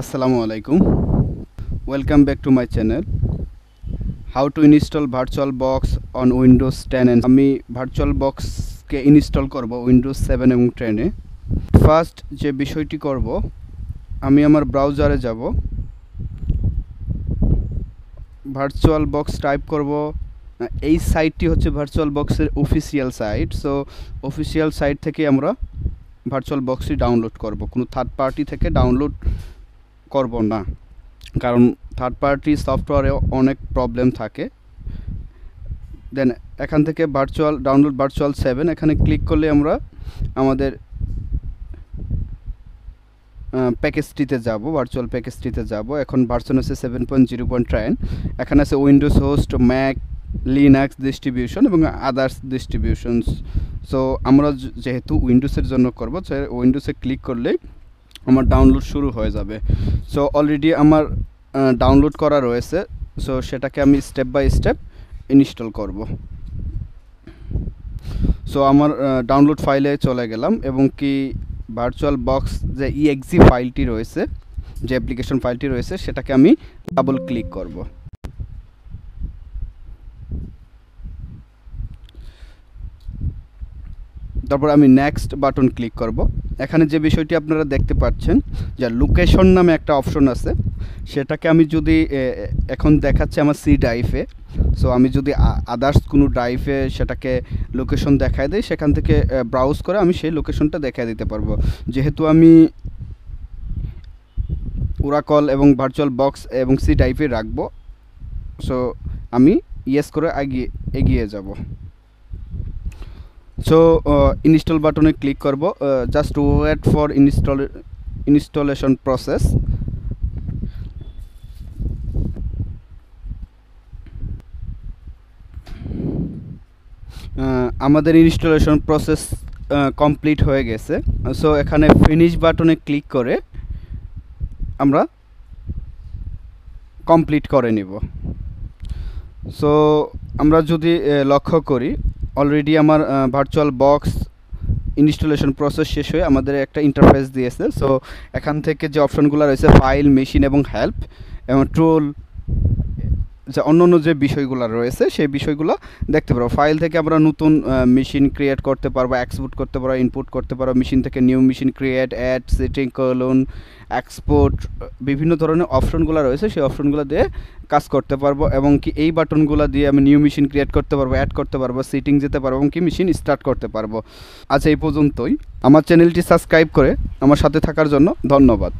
আসসালামু আলাইকুম। Welcome back to my channel how to install virtual box on windows ten আমি virtual বক্সকে install করব উইন্ডোজ সেভেন এবং টেনে ফার্স্ট যে বিষয়টি করব, আমি আমার ব্রাউজারে যাব। ভার্চুয়াল বক্স টাইপ করব। এই সাইটটি হচ্ছে ভার্চুয়াল বক্সের official site so official site থেকে আমরা ভার্চুয়াল বক্সটি ডাউনলোড করব। কোনো থার্ড পার্টি থেকে ডাউনলোড করব না। কারণ থার্ড পার্টি সফটওয়্যারে অনেক প্রবলেম থাকে। দেন এখান থেকে ভার্চুয়াল ডাউনলোড ভার্চুয়াল সেভেন এখানে ক্লিক করলে আমরা আমাদের প্যাকেজটিতে যাব ভার্চুয়াল প্যাকেজটিতে যাব। এখন ভার্সন আছে সেভেন পয়েন্ট জিরো পয়েন্ট ট্রাইন এখানে আছে windows host mac linux distribution এবং আদার্স ডিস্ট্রিবিউশনস সো আমরা যেহেতু উইন্ডোজের জন্য করব উইন্ডোজে ক্লিক করলে আমার ডাউনলোড শুরু হয়ে যাবে। সো অলরেডি আমার ডাউনলোড করা রয়েছে। সো সেটাকে আমি স্টেপ বাই স্টেপ ইনস্টল করব। সো আমার ডাউনলোড ফাইলে চলে গেলাম এবং কি ভার্চুয়াল বক্স যে ইএক্সি ফাইলটি রয়েছে, যে অ্যাপ্লিকেশন ফাইলটি রয়েছে, সেটাকে আমি ডাবল ক্লিক করব। তারপর আমি নেক্সট বাটন ক্লিক করব। এখানে যে বিষয়টি আপনারা দেখতে পাচ্ছেন, যে লোকেশন নামে একটা অপশন আছে, সেটাকে আমি যদি এখন দেখাচ্ছে আমার সি ড্রাইভে সো আমি যদি আদার্স কোনো ড্রাইভে সেটাকে লোকেশন দেখায় দিই, সেখান থেকে ব্রাউজ করে আমি সেই লোকেশনটা দেখায় দিতে পারব। যেহেতু আমি ওরাকল এবং ভার্চুয়াল বক্স এবং সি ড্রাইভে রাখব সো আমি ইয়েস করে এগিয়ে এগিয়ে যাব। সো ইনস্টল বাটনে ক্লিক করব। Just wait for install installation process আমাদের ইনস্টলেশন প্রসেস কমপ্লিট হয়ে গেছে। সো এখানে ফিনিশ বাটনে ক্লিক করে আমরা কমপ্লিট করে নিব। সো আমরা যদি লক্ষ্য করি অলরেডি আমার ভার্চুয়াল বক্স ইনস্টলেশন প্রসেস শেষ হয়ে আমাদের একটা ইন্টারফেস দিয়েছে। সো এখান থেকে যে অপশনগুলো রয়েছে ফাইল মেশিন এবং হেল্প এবং ট্রোল যে অন্য অন্য যে বিষয়গুলো রয়েছে, সেই বিষয়গুলো দেখতে পারব ফাইল থেকে আমরা নতুন মেশিন ক্রিয়েট করতে পারব এক্সপোর্ট করতে পারব ইনপুট করতে পারব মেশিন থেকে new machine create add setting colon export বিভিন্ন ধরনের অপশনগুলো রয়েছে, সেই অপশনগুলো দিয়ে কাজ করতে পারব এবং কি এই বাটনগুলো দিয়ে আমি নিউ মেশিন ক্রিয়েট করতে পারব অ্যাড করতে পারব সেটিং যেতে পারব এবং কি মেশিন স্টার্ট করতে পারব। আজ এই পর্যন্তই। আমার চ্যানেলটি সাবস্ক্রাইব করে আমার সাথে থাকার জন্য ধন্যবাদ।